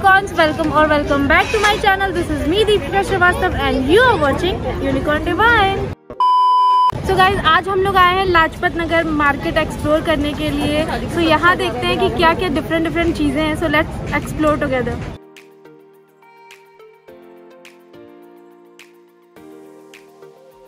Unicorns welcome और welcome back to my channel this is me Deepika Shrivastava and you are watching unicorn divine so guys आज हम लोग आए हैं Lajpat Nagar market explore करने के लिए। सो so, यहाँ देखते हैं कि क्या क्या डिफरेंट डिफरेंट चीज़ें हैं। So let's explore together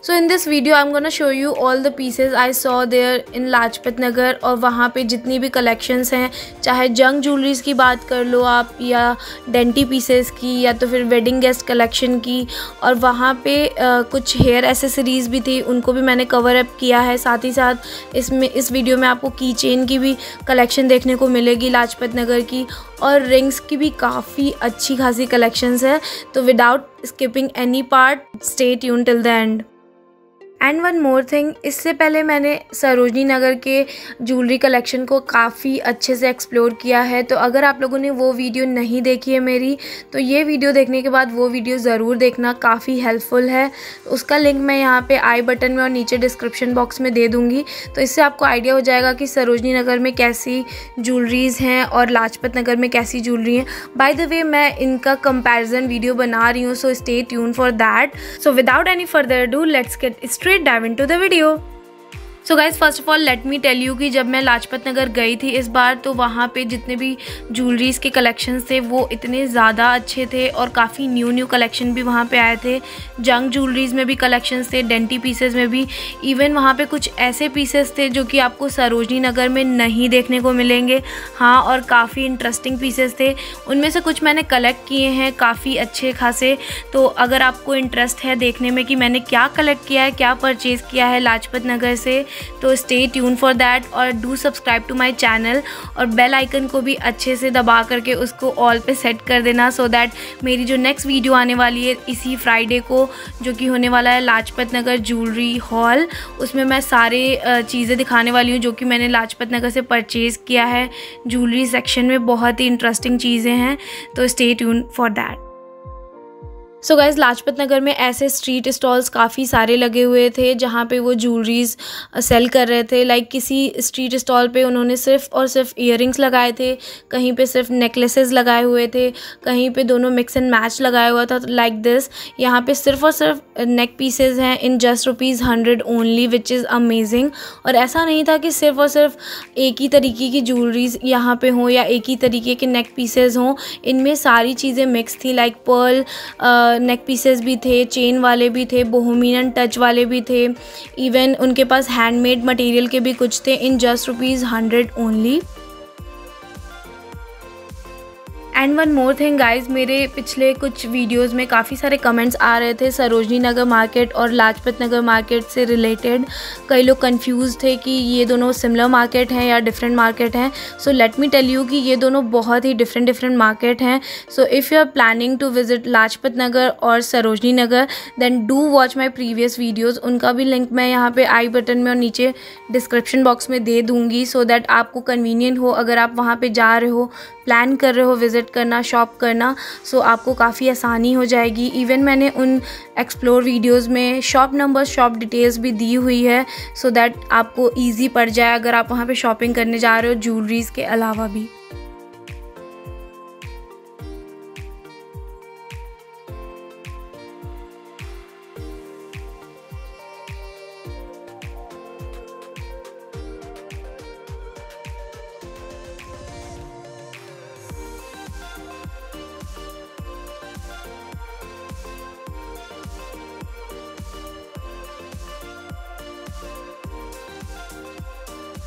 so in this video I am gonna show you all the pieces I saw there in Lajpat Nagar और वहाँ पे जितनी भी कलेक्शंस हैं चाहे जंग ज्वेलरीज की बात कर लो आप या डेंटी पीसेस की या तो फिर वेडिंग गेस्ट कलेक्शन की और वहाँ पे uh, कुछ हेयर एसेसरीज़ भी थी उनको भी मैंने कवर अप किया है। साथ ही साथ इसमें इस वीडियो में आपको की चेन की भी कलेक्शन देखने को मिलेगी लाजपत नगर की और रिंग्स की भी काफ़ी अच्छी खासी कलेक्शंस है। तो without skipping any part stay tune till the end and one more thing इससे पहले मैंने सरोजनी नगर के ज्वेलरी कलेक्शन को काफ़ी अच्छे से एक्सप्लोर किया है तो अगर आप लोगों ने वो वीडियो नहीं देखी है मेरी तो ये वीडियो देखने के बाद वो वीडियो ज़रूर देखना, काफ़ी हेल्पफुल है। उसका लिंक मैं यहाँ पे आई बटन में और नीचे डिस्क्रिप्शन बॉक्स में दे दूँगी। तो इससे आपको आइडिया हो जाएगा कि सरोजनी नगर में कैसी ज्वेलरीज़ हैं और लाजपत नगर में कैसी ज्वेलरी हैं। बाय द वे मैं इनका कंपेरिजन वीडियो बना रही हूँ so stay tune for that so without any further do let's get straight dive into the video. So guys first of all let me tell you कि जब मैं लाजपत नगर गई थी, इस बार तो वहाँ पे जितने भी ज्वेलरीज़ के कलेक्शन थे, वो इतने ज़्यादा अच्छे थे और काफ़ी न्यू न्यू कलेक्शन भी वहाँ पे आए थे। जंग ज्वेलरीज़ में भी कलेक्शन थे डेंटी पीसेज में भी। इवन वहाँ पे कुछ ऐसे पीसेस थे जो कि आपको सरोजनी नगर में नहीं देखने को मिलेंगे। हाँ और काफ़ी इंटरेस्टिंग पीसेस थे। उनमें से कुछ मैंने कलेक्ट किए हैं, काफ़ी अच्छे खासे। तो अगर आपको इंटरेस्ट है देखने में कि मैंने क्या कलेक्ट किया है, क्या परचेज़ किया है लाजपत नगर से तो स्टे ट्यून फॉर दैट और do subscribe to my channel और बेल आइकन को भी अच्छे से दबा करके उसको ऑल पे सेट कर देना सो so दैट मेरी जो नेक्स्ट वीडियो आने वाली है इसी फ्राइडे को, जो कि होने वाला है लाजपत नगर ज्वेलरी हॉल उसमें मैं सारे चीज़ें दिखाने वाली हूँ जो कि मैंने लाजपत नगर से परचेज़ किया है। ज्वेलरी सेक्शन में बहुत ही इंटरेस्टिंग चीज़ें हैं तो stay tune for that so guys Lajpat Nagar में ऐसे स्ट्रीट स्टॉल्स काफ़ी सारे लगे हुए थे जहाँ पे वो ज्वेलरीज सेल कर रहे थे। लाइक किसी स्ट्रीट स्टॉल पे उन्होंने सिर्फ़ और सिर्फ़ इयर लगाए थे, कहीं पे सिर्फ़ नेकलेसेस लगाए हुए थे, कहीं पे दोनों मिक्स एंड मैच लगाया हुआ था। लाइक दिस यहाँ पे सिर्फ़ और सिर्फ़ नेक पीसेज हैं in just rupees hundred only which is amazing और ऐसा नहीं था कि सिर्फ़ और सिर्फ़ एक ही तरीके की ज्वेलरीज यहाँ पे हों या एक ही तरीके के नेक पीसेज हों। इनमें सारी चीज़ें मिक्स थी लाइक पर्ल नेक पीसेस भी थे चेन वाले भी थे बोहोमिनन टच वाले भी थे. इवन उनके पास हैंडमेड मटेरियल के भी कुछ थे. In just rupees hundred only and one more thing guys मेरे पिछले कुछ वीडियोस में काफ़ी सारे कमेंट्स आ रहे थे सरोजनी नगर मार्केट और लाजपत नगर मार्केट से रिलेटेड कई लोग कंफ्यूज थे कि ये दोनों सिमिलर मार्केट हैं या डिफरेंट मार्केट हैं। So let me tell you कि ये दोनों बहुत ही डिफरेंट डिफरेंट मार्केट हैं। So if you are planning to visit Lajpat Nagar और Sarojini Nagar then do watch my previous videos उनका भी लिंक मैं यहाँ पर आई बटन में और नीचे डिस्क्रिप्शन बॉक्स में दे दूँगी सो so दैट आपको कन्वीनियंट हो। अगर आप वहाँ पर जा रहे हो प्लान कर रहे हो विज़िट करना शॉप करना सो आपको काफ़ी आसानी हो जाएगी। इवन मैंने उन एक्सप्लोर वीडियोस में शॉप नंबर शॉप डिटेल्स भी दी हुई है सो so दैट आपको ईजी पड़ जाए अगर आप वहाँ पे शॉपिंग करने जा रहे हो ज्वेलरीज़ के अलावा भी।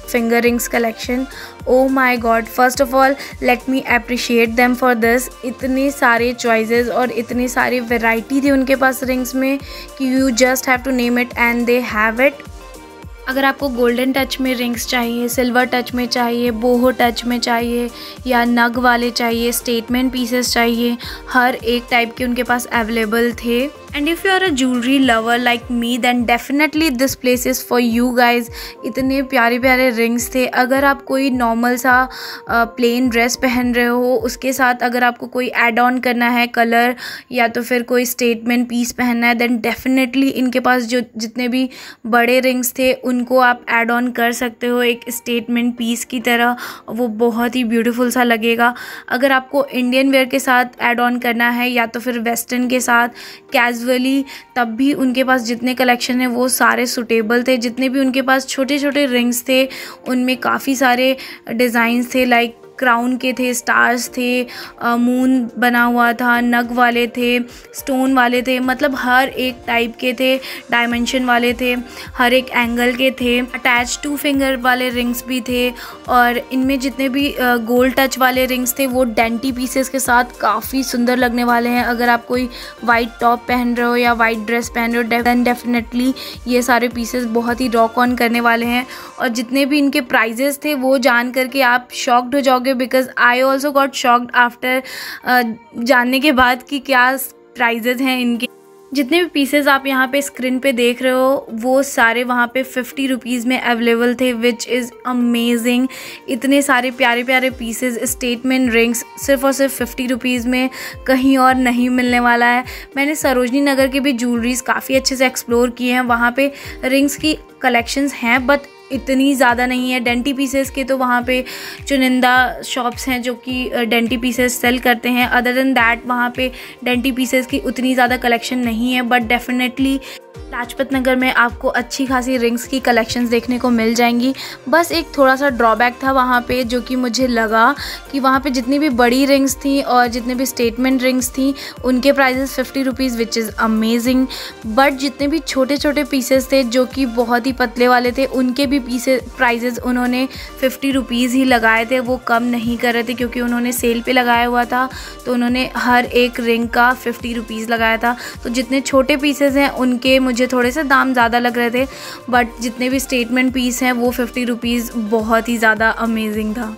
Finger rings collection oh my god first of all let me appreciate them for this इतनी सारे चॉइज़ और इतनी सारी वेराइटी थी उनके पास रिंग्स में कि you just have to name it and they have it अगर आपको गोल्डन टच में रिंग्स चाहिए सिल्वर टच में चाहिए बोहो टच में चाहिए, या नग वाले चाहिए स्टेटमेंट पीसेस चाहिए, हर एक टाइप के उनके पास अवेलेबल थे। And if you are a jewellery lover like me then definitely this place is for you guys इतने प्यारे प्यारे रिंग्स थे। अगर आप कोई नॉर्मल सा प्लेन ड्रेस पहन रहे हो, उसके साथ अगर आपको कोई एड ऑन करना है कलर या तो फिर कोई स्टेटमेंट पीस पहनना है देन डेफिनेटली इनके पास जो जितने भी बड़े रिंग्स थे, उनको आप एड ऑन कर सकते हो एक स्टेटमेंट पीस की तरह। वो बहुत ही ब्यूटीफुल सा लगेगा। अगर आपको इंडियन वेयर के साथ एड ऑन करना है, या तो फिर वेस्टर्न के साथ कैजुअली तब भी उनके पास जितने कलेक्शन है, वो सारे सुटेबल थे। जितने भी उनके पास छोटे छोटे रिंग्स थे, उनमें काफ़ी सारे डिज़ाइंस थे लाइक क्राउन के थे स्टार्स थे मून बना हुआ था, नग वाले थे स्टोन वाले थे मतलब हर एक टाइप के थे डायमेंशन वाले थे, हर एक एंगल के थे अटैच टू फिंगर वाले रिंग्स भी थे, और इनमें जितने भी गोल्ड टच वाले रिंग्स थे, वो डेंटी पीसेस के साथ काफ़ी सुंदर लगने वाले हैं। अगर आप कोई वाइट टॉप पहन रहे हो या वाइट ड्रेस पहन रहे हो देन डेफिनेटली ये सारे पीसेस बहुत ही रॉक ऑन करने वाले हैं। और जितने भी इनके प्राइजेस थे, वो जान करके आप शॉक्ड हो जाओगे because I also got shocked after जानने के बाद कि क्या प्राइजेज हैं इनके। जितने भी पीसेस आप यहाँ पे स्क्रीन पे देख रहे हो, वो सारे वहाँ पे फिफ्टी रुपीज़ में अवेलेबल थे विच इज़ अमेजिंग इतने सारे प्यारे प्यारे पीसेस स्टेटमेंट रिंग्स सिर्फ़ और सिर्फ़ फिफ्टी रुपीज़ में कहीं और नहीं मिलने वाला है। मैंने सरोजनी नगर के भी ज्वेलरीज काफ़ी अच्छे से एक्सप्लोर किए हैं। वहाँ पे रिंग्स की कलेक्शंस हैं बट इतनी ज़्यादा नहीं है। डेंटी पीसेस के तो वहाँ पे चुनिंदा शॉप्स हैं जो कि डेंटी पीसेस सेल करते हैं। अदर देन दैट वहाँ पे डेंटी पीसेस की उतनी ज़्यादा कलेक्शन नहीं है बट डेफिनेटली लाजपत नगर में आपको अच्छी खासी रिंग्स की कलेक्शंस देखने को मिल जाएँगी। बस एक थोड़ा सा ड्रॉबैक था वहाँ पे, जो कि मुझे लगा कि वहाँ पे जितनी भी बड़ी रिंग्स थी और जितने भी स्टेटमेंट रिंग्स थी, उनके prices fifty rupees which is amazing but जितने भी छोटे छोटे पीसेस थे, जो कि बहुत ही पतले वाले थे, उनके भी पीसे प्राइजेस उन्होंने फिफ्टी रुपीज़ ही लगाए थे। वो कम नहीं कर रहे थे, क्योंकि उन्होंने सेल पर लगाया हुआ था तो उन्होंने हर एक रिंग का फिफ्टी रुपीज़ लगाया था। तो जितने छोटे पीसेज हैं, उनके मुझे मुझे थोड़े से दाम ज़्यादा लग रहे थे बट जितने भी स्टेटमेंट पीस हैं, वो फिफ्टी रुपीज़ बहुत ही ज़्यादा अमेजिंग था।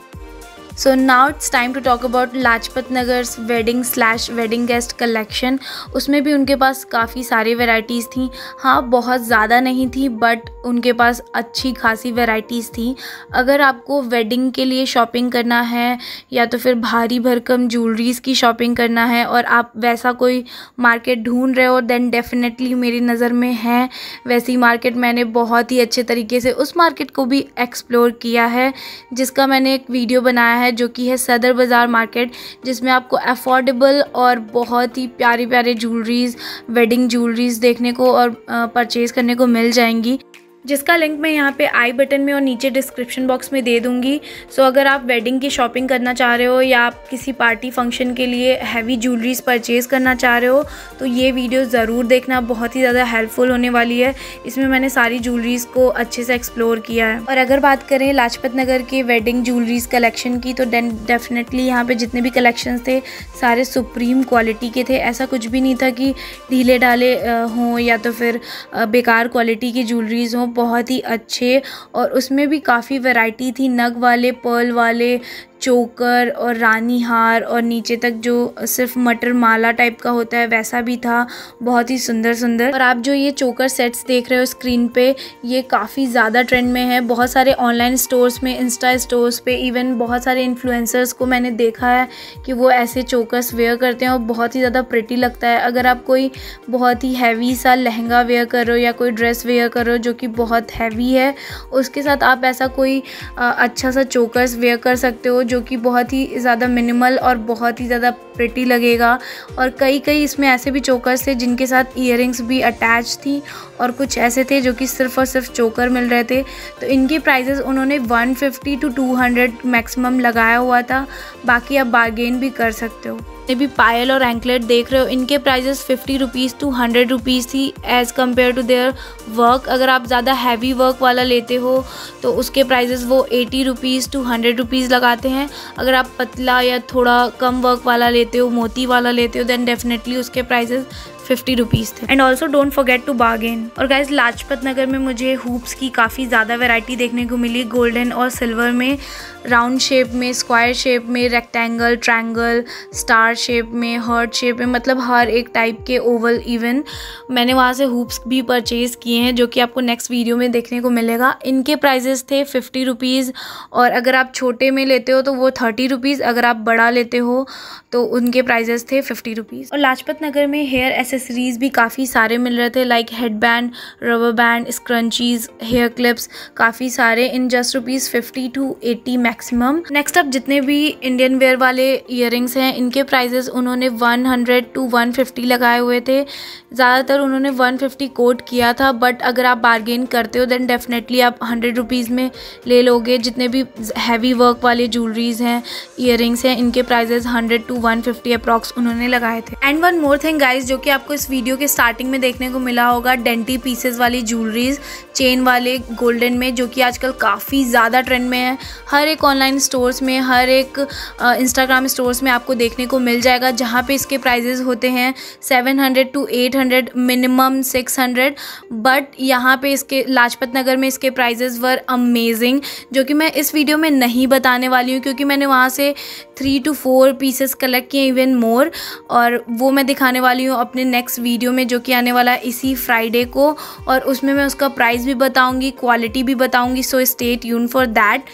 So now it's time to talk about Lajpat Nagar's wedding slash wedding guest collection उसमें भी उनके पास काफ़ी सारी वेराइटीज़ थी। हाँ बहुत ज़्यादा नहीं थी बट उनके पास अच्छी खासी वेराइटीज़ थी। अगर आपको वेडिंग के लिए शॉपिंग करना है, या तो फिर भारी भरकम ज्वेलरीज़ की शॉपिंग करना है, और आप वैसा कोई मार्केट ढूंढ रहे हो देन डेफिनेटली मेरी नज़र में है। वैसी मार्केट मैंने बहुत ही अच्छे तरीके से उस मार्केट को भी एक्सप्लोर किया है, जिसका मैंने एक वीडियो बनाया है जो कि है सदर बाज़ार मार्केट, जिसमें आपको अफोर्डेबल और बहुत ही प्यारी प्यारे ज्वेलरीज़ वेडिंग ज्वेलरीज़ देखने को और परचेज़ करने को मिल जाएँगी। जिसका लिंक मैं यहाँ पे आई बटन में और नीचे डिस्क्रिप्शन बॉक्स में दे दूँगी। सो अगर आप वेडिंग की शॉपिंग करना चाह रहे हो या आप किसी पार्टी फ़ंक्शन के लिए हैवी ज्वेलरीज परचेज़ करना चाह रहे हो तो ये वीडियो ज़रूर देखना। बहुत ही ज़्यादा हेल्पफुल होने वाली है। इसमें मैंने सारी ज्वेलरीज को अच्छे से एक्सप्लोर किया है। और अगर बात करें लाजपत नगर के वेडिंग ज्वेलरीज कलेक्शन की तो डेफिनेटली यहाँ पर जितने भी कलेक्शन थे, सारे सुप्रीम क्वालिटी के थे। ऐसा कुछ भी नहीं था कि ढीले डाले हों या तो फिर बेकार क्वालिटी की ज्वेलरीज हों। बहुत ही अच्छे और उसमें भी काफ़ी वैरायटी थी। नग वाले पर्ल वाले चोकर और रानी हार और नीचे तक जो सिर्फ़ मटर माला टाइप का होता है, वैसा भी था। बहुत ही सुंदर सुंदर और आप जो ये चोकर सेट्स देख रहे हो स्क्रीन पे, ये काफ़ी ज़्यादा ट्रेंड में है। बहुत सारे ऑनलाइन स्टोर्स में इंस्टा स्टोर्स पे इवन बहुत सारे इन्फ्लुएंसर्स को मैंने देखा है कि वो ऐसे चोकर्स वेयर करते हैं और बहुत ही ज़्यादा प्रिटी लगता है। अगर आप कोई बहुत ही हैवी सा लहंगा वेयर करो या कोई ड्रेस वेयर करो जो कि बहुत हैवी है, उसके साथ आप ऐसा कोई अच्छा सा चोकर्स वेयर कर सकते हो जो कि बहुत ही ज़्यादा मिनिमल और बहुत ही ज़्यादा प्रिटी लगेगा। और कई कई इसमें ऐसे भी चोकर्स थे जिनके साथ इयर भी अटैच थी और कुछ ऐसे थे जो कि सिर्फ़ और सिर्फ़ चोकर मिल रहे थे। तो इनके प्राइजेस उन्होंने 150 टू 200 मैक्सिमम लगाया हुआ था। बाकी आप बारगेन भी कर सकते हो। जितने भी पायल और एंकलेट देख रहे हो, इनके prices fifty rupees to hundred rupees थी as compare to their work अगर आप ज़्यादा हैवी वर्क वाला लेते हो तो उसके प्राइजेस वो eighty rupees to hundred rupees लगाते हैं। अगर आप पतला या थोड़ा कम वर्क वाला लेते हो, मोती वाला लेते हो दैन डेफिनेटली उसके प्राइजेस फिफ्टी रुपीज़ थे. And also don't forget to bargain और गाइज़ लाजपत नगर में मुझे हुप्स की काफ़ी ज़्यादा वेराइटी देखने को मिली. गोल्डन और सिल्वर में राउंड शेप में स्क्वायर शेप में रेक्टेंगल ट्रायंगल स्टार शेप में हर्ट शेप में मतलब हर एक टाइप के ओवल इवन मैंने वहाँ से हुप्स भी परचेज़ किए हैं, जो कि आपको नेक्स्ट वीडियो में देखने को मिलेगा. इनके प्राइजेस थे फिफ्टी रुपीज़ और अगर आप छोटे में लेते हो तो वो थर्टी रुपीज़ अगर आप बड़ा लेते हो तो उनके प्राइजेस थे फिफ्टी रुपीज़ और लाजपत नगर में हेयर एसेसरीज़ भी काफ़ी सारे मिल रहे थे like head band rubber band scrunchies hair clips काफ़ी सारे in just rupees fifty to eighty maximum next up जितने भी इंडियन वेयर वाले इयर हैं, इनके प्राइजेस उन्होंने 100 टू 150 लगाए हुए थे। ज़्यादातर उन्होंने 150 कोट किया था बट अगर आप बार्गेन करते हो देन डेफिनेटली आप हंड्रेड रुपीज़ में ले लोगे। जितने भी हैवी वर्क वाले ज्वेलरीज हैं इयर हैं, इनके prices hundred to one fifty approx उन्होंने लगाए थे। And one more thing guys जो कि आपको इस वीडियो के स्टार्टिंग में देखने को मिला होगा डेंटी पीसेज वाली ज्वेलरीज चेन वाले गोल्डन में, जो कि आजकल काफ़ी ज़्यादा ट्रेंड में है। हर एक ऑनलाइन स्टोर्स में, हर एक इंस्टाग्राम स्टोर्स में आपको देखने को मिल जाएगा, जहाँ पे इसके प्राइजेज़ होते हैं 700 टू 800 मिनिमम 600 बट यहाँ पे इसके, लाजपत नगर में इसके प्राइजेज़ वर अमेजिंग जो कि मैं इस वीडियो में नहीं बताने वाली हूँ, क्योंकि मैंने वहाँ से three to four pieces collect किए इवन मोर और वो मैं दिखाने वाली हूँ अपने नेक्स्ट वीडियो में, जो कि आने वाला है इसी फ्राइडे को, और उसमें मैं उसका प्राइस भी बताऊँगी क्वालिटी भी बताऊँगी so stay tune for that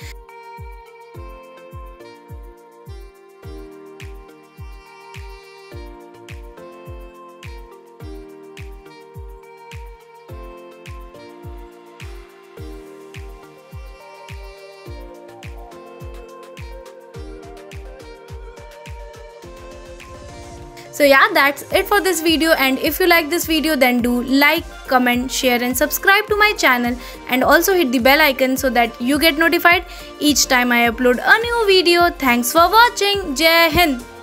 So yeah, that's it for this video and if you like this video then do like, comment, share and subscribe to my channel and also hit the bell icon so that you get notified each time I upload a new video. Thanks for watching. Jai Hind!